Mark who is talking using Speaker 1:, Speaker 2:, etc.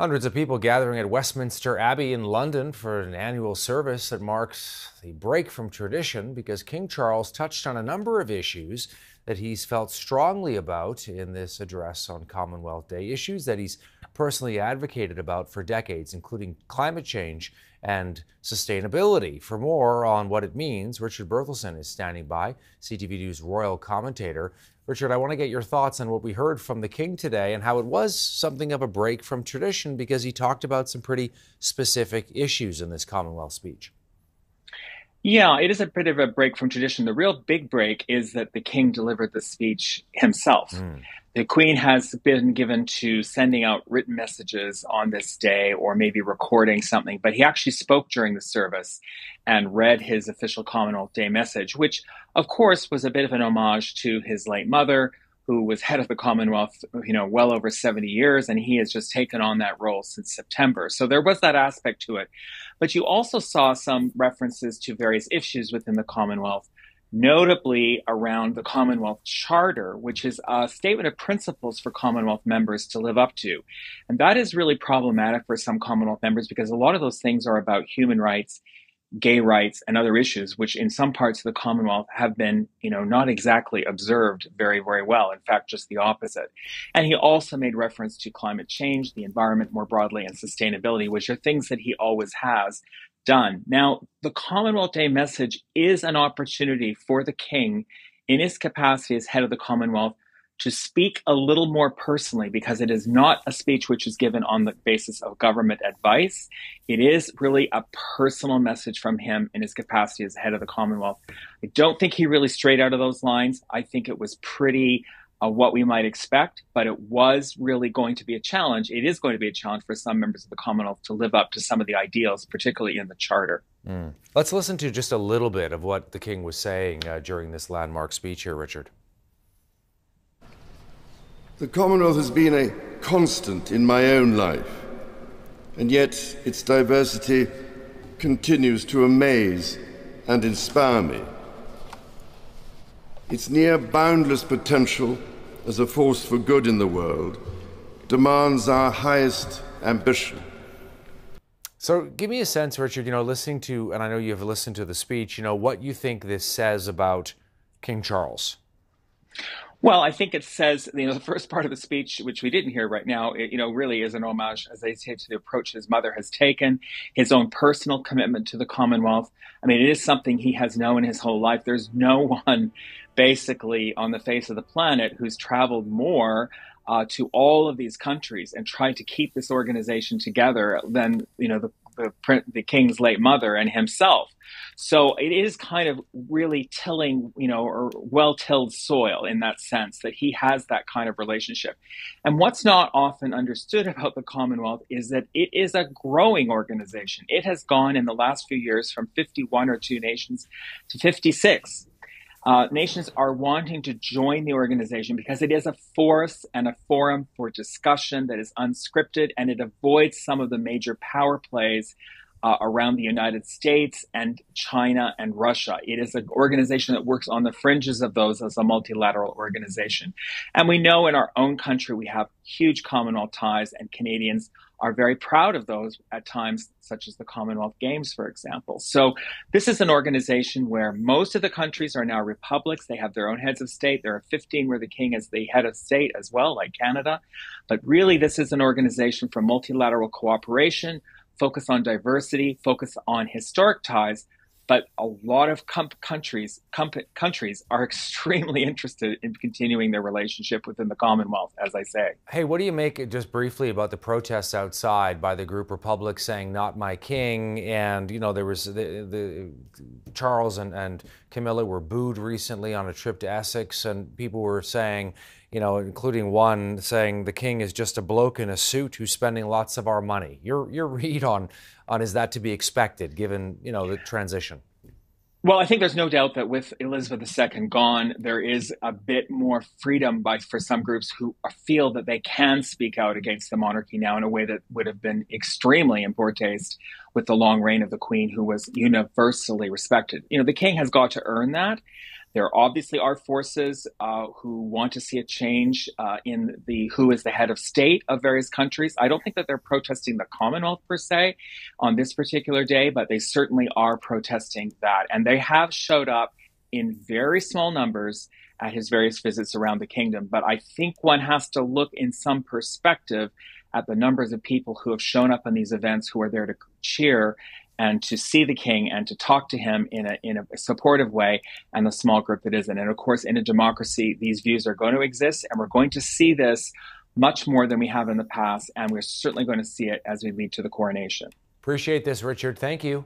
Speaker 1: Hundreds of people gathering at Westminster Abbey in London for an annual service that marks the break from tradition because King Charles touched on a number of issues that he's felt strongly about in this address on Commonwealth Day, issues that he's personally advocated about for decades, including climate change and sustainability. For more on what it means, Richard Berthelsen is standing by, CTV News royal commentator. Richard, I want to get your thoughts on what we heard from the king today and how it was something of a break from tradition because he talked about some pretty specific issues in this Commonwealth speech.
Speaker 2: Yeah, it is a bit of a break from tradition. The real big break is that the king delivered the speech himself. Mm. The Queen has been given to sending out written messages on this day or maybe recording something, but he actually spoke during the service and read his official Commonwealth Day message, which, of course, was a bit of an homage to his late mother, who was head of the Commonwealth, you know, well over 70 years, and he has just taken on that role since September. So there was that aspect to it. But you also saw some references to various issues within the Commonwealth notably around the Commonwealth Charter, which is a statement of principles for Commonwealth members to live up to. And that is really problematic for some Commonwealth members because a lot of those things are about human rights, gay rights, and other issues, which in some parts of the Commonwealth have been, you know, not exactly observed very, very well. In fact, just the opposite. And he also made reference to climate change, the environment more broadly, and sustainability, which are things that he always has done. Now, the Commonwealth Day message is an opportunity for the King, in his capacity as head of the Commonwealth, to speak a little more personally because it is not a speech which is given on the basis of government advice. It is really a personal message from him in his capacity as head of the Commonwealth. I don't think he really strayed out of those lines. I think it was pretty uh, what we might expect, but it was really going to be a challenge. It is going to be a challenge for some members of the Commonwealth to live up to some of the ideals, particularly in the Charter. Mm.
Speaker 1: Let's listen to just a little bit of what the King was saying uh, during this landmark speech here, Richard.
Speaker 3: The Commonwealth has been a constant in my own life, and yet its diversity continues to amaze and inspire me. Its near boundless potential as a force for good in the world demands our highest ambition.
Speaker 1: So, give me a sense, Richard, you know, listening to, and I know you have listened to the speech, you know, what you think this says about King Charles.
Speaker 2: Well, I think it says, you know, the first part of the speech, which we didn't hear right now, it, you know, really is an homage, as I say, to the approach his mother has taken, his own personal commitment to the Commonwealth. I mean, it is something he has known his whole life. There's no one basically on the face of the planet who's traveled more uh, to all of these countries and tried to keep this organization together than, you know, the, the, the king's late mother and himself. So it is kind of really tilling, you know, or well tilled soil in that sense that he has that kind of relationship. And what's not often understood about the Commonwealth is that it is a growing organization. It has gone in the last few years from 51 or two nations to 56. Uh, nations are wanting to join the organization because it is a force and a forum for discussion that is unscripted and it avoids some of the major power plays uh, around the United States and China and Russia. It is an organization that works on the fringes of those as a multilateral organization. And we know in our own country we have huge Commonwealth ties, and Canadians are very proud of those at times, such as the Commonwealth Games, for example. So, this is an organization where most of the countries are now republics. They have their own heads of state. There are 15 where the king is the head of state as well, like Canada. But really, this is an organization for multilateral cooperation focus on diversity, focus on historic ties, but a lot of com- countries com- countries are extremely interested in continuing their relationship within the Commonwealth, as I say.
Speaker 1: Hey, what do you make just briefly about the protests outside by the group Republic saying "Not my king"? And you know, there was the, the Charles and, and Camilla were booed recently on a trip to Essex, and people were saying you know, including one saying the king is just a bloke in a suit who's spending lots of our money. Your your read on on is that to be expected given you know the transition?
Speaker 2: Well, I think there's no doubt that with Elizabeth II gone, there is a bit more freedom by for some groups who feel that they can speak out against the monarchy now in a way that would have been extremely in poor taste with the long reign of the Queen, who was universally respected. You know, the King has got to earn that. There obviously are forces uh, who want to see a change uh, in the who is the head of state of various countries. I don't think that they're protesting the Commonwealth per se on this particular day, but they certainly are protesting that, and they have showed up in very small numbers at his various visits around the kingdom. But I think one has to look in some perspective at the numbers of people who have shown up in these events who are there to cheer and to see the king and to talk to him in a, in a supportive way and the small group that isn't. And of course, in a democracy, these views are going to exist and we're going to see this much more than we have in the past. And we're certainly going to see it as we lead to the coronation.
Speaker 1: Appreciate this, Richard. Thank you.